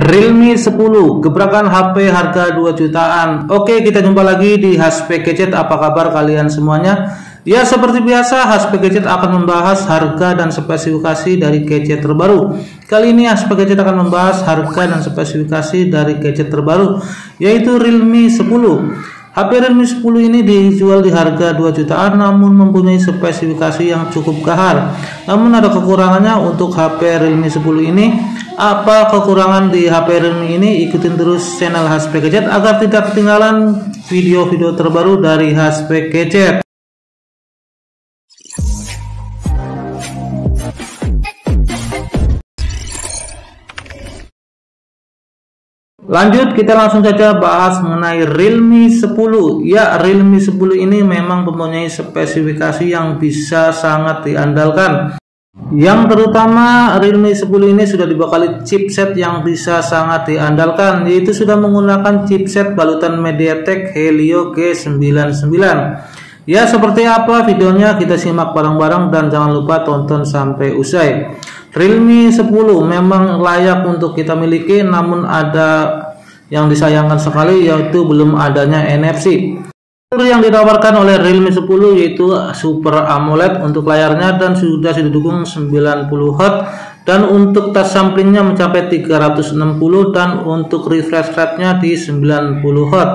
Realme 10 gebrakan HP harga 2 jutaan. Oke kita jumpa lagi di HP Gadget. Apa kabar kalian semuanya? Ya seperti biasa HP Gadget akan membahas harga dan spesifikasi dari gadget terbaru. Kali ini HP Gadget akan membahas harga dan spesifikasi dari gadget terbaru yaitu Realme 10 HP Realme 10 ini dijual di harga 2 jutaan namun mempunyai spesifikasi yang cukup gahar. Namun ada kekurangannya untuk HP Realme 10 ini. Apa kekurangan di HP Realme ini? Ikutin terus channel HP Gadget agar tidak ketinggalan video-video terbaru dari HP Gadget Lanjut kita langsung saja bahas mengenai Realme 10 Ya Realme 10 ini memang mempunyai spesifikasi yang bisa sangat diandalkan yang terutama Realme 10 ini sudah dibekali chipset yang bisa sangat diandalkan yaitu sudah menggunakan chipset balutan MediaTek Helio G99. Ya seperti apa videonya kita simak bareng-bareng dan jangan lupa tonton sampai usai. Realme 10 memang layak untuk kita miliki namun ada yang disayangkan sekali yaitu belum adanya NFC. Fitur yang ditawarkan oleh Realme 10 yaitu Super AMOLED untuk layarnya dan sudah didukung 90 Hz dan untuk touch samplingnya mencapai 360 dan untuk refresh rate-nya di 90 Hz.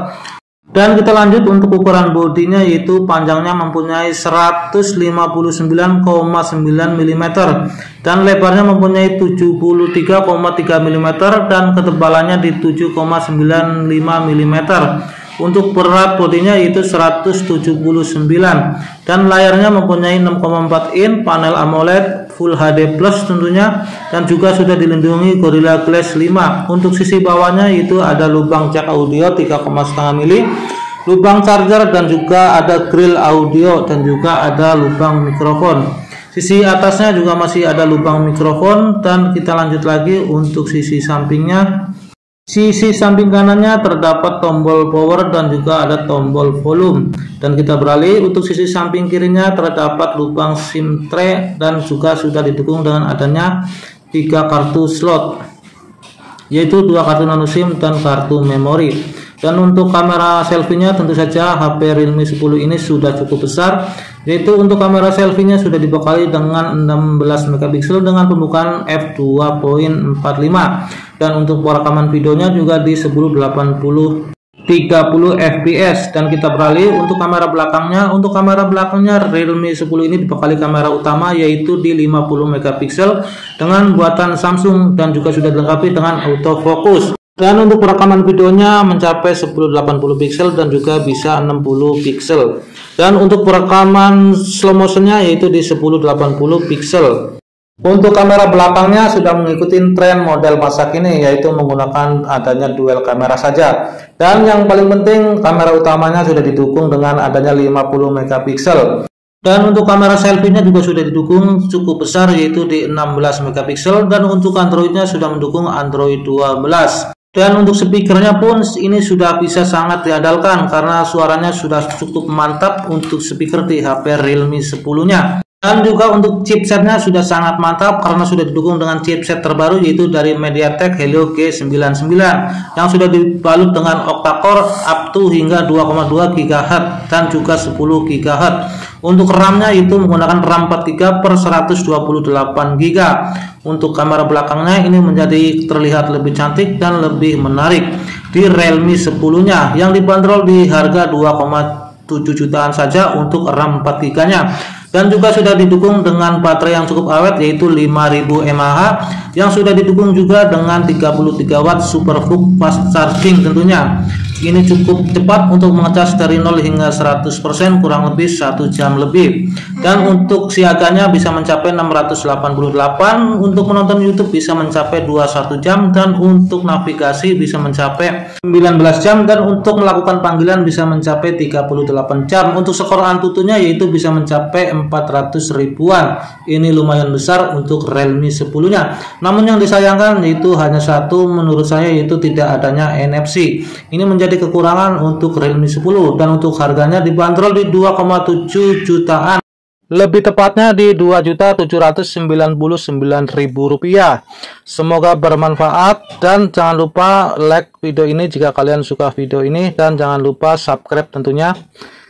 Dan kita lanjut untuk ukuran bodinya yaitu panjangnya mempunyai 159,9 mm dan lebarnya mempunyai 73,3 mm dan ketebalannya di 7,95 mm. Untuk berat bodinya itu 179 dan layarnya mempunyai 6,4 in panel AMOLED Full HD Plus tentunya dan juga sudah dilindungi Gorilla Glass 5. Untuk sisi bawahnya itu ada lubang jack audio 3,5 mili, lubang charger dan juga ada grill audio dan juga ada lubang mikrofon. Sisi atasnya juga masih ada lubang mikrofon dan kita lanjut lagi untuk sisi sampingnya Sisi samping kanannya terdapat tombol power dan juga ada tombol volume. Dan kita beralih untuk sisi samping kirinya terdapat lubang SIM tray dan juga sudah didukung dengan adanya tiga kartu slot yaitu dua kartu nano SIM dan kartu memori. Dan untuk kamera selfie-nya tentu saja HP Realme 10 ini sudah cukup besar yaitu untuk kamera selfie-nya sudah dibekali dengan 16 megapiksel dengan pembukaan f2.45 dan untuk perekaman videonya juga di 1080 30 fps dan kita beralih untuk kamera belakangnya. Untuk kamera belakangnya Realme 10 ini dibekali kamera utama yaitu di 50 megapiksel dengan buatan Samsung dan juga sudah dilengkapi dengan autofocus dan untuk perekaman videonya mencapai 1080 pixel dan juga bisa 60 pixel. Dan untuk perekaman slow motionnya yaitu di 1080 pixel. Untuk kamera belakangnya sudah mengikuti tren model masa kini yaitu menggunakan adanya dual kamera saja. Dan yang paling penting kamera utamanya sudah didukung dengan adanya 50 megapiksel. Dan untuk kamera selfie-nya juga sudah didukung cukup besar yaitu di 16 megapiksel dan untuk Android-nya sudah mendukung Android 12. Dan untuk speakernya pun ini sudah bisa sangat diandalkan karena suaranya sudah cukup mantap untuk speaker di HP Realme 10-nya. Dan juga untuk chipsetnya sudah sangat mantap karena sudah didukung dengan chipset terbaru yaitu dari MediaTek Helio G99 yang sudah dibalut dengan octa-core up to hingga 2,2 GHz dan juga 10 GHz. Untuk RAM-nya itu menggunakan RAM 43 per 128 GB. Untuk kamera belakangnya ini menjadi terlihat lebih cantik dan lebih menarik. Di Realme 10-nya yang dibanderol di harga 2,7 jutaan saja untuk RAM 4 GB-nya dan juga sudah didukung dengan baterai yang cukup awet yaitu 5000 mAh yang sudah didukung juga dengan 33 watt super fast charging tentunya ini cukup cepat untuk mengecas dari 0 hingga 100% kurang lebih satu jam lebih. Dan untuk siaganya bisa mencapai 688 untuk menonton YouTube bisa mencapai 21 jam dan untuk navigasi bisa mencapai 19 jam dan untuk melakukan panggilan bisa mencapai 38 jam. Untuk skor antutunya yaitu bisa mencapai 400 ribuan. Ini lumayan besar untuk Realme 10 nya namun yang disayangkan yaitu hanya satu menurut saya yaitu tidak adanya NFC ini menjadi menjadi kekurangan untuk Realme 10 dan untuk harganya dibanderol di 2,7 jutaan lebih tepatnya di Rp2.799.000. Semoga bermanfaat dan jangan lupa like video ini jika kalian suka video ini dan jangan lupa subscribe tentunya.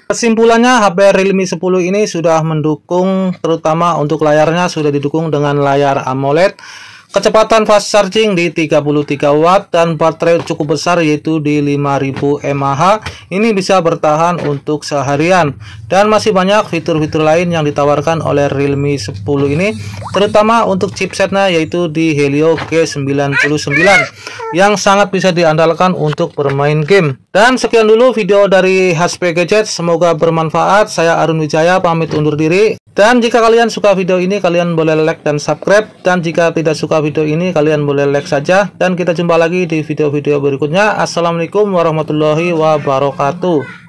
Kesimpulannya HP Realme 10 ini sudah mendukung terutama untuk layarnya sudah didukung dengan layar AMOLED Kecepatan fast charging di 33 watt dan baterai cukup besar yaitu di 5000 mAh. Ini bisa bertahan untuk seharian dan masih banyak fitur-fitur lain yang ditawarkan oleh Realme 10 ini terutama untuk chipsetnya yaitu di Helio G99 yang sangat bisa diandalkan untuk bermain game. Dan sekian dulu video dari HP Gadget, semoga bermanfaat. Saya Arun Wijaya pamit undur diri. Dan jika kalian suka video ini, kalian boleh like dan subscribe. Dan jika tidak suka video ini, kalian boleh like saja. Dan kita jumpa lagi di video-video berikutnya. Assalamualaikum warahmatullahi wabarakatuh.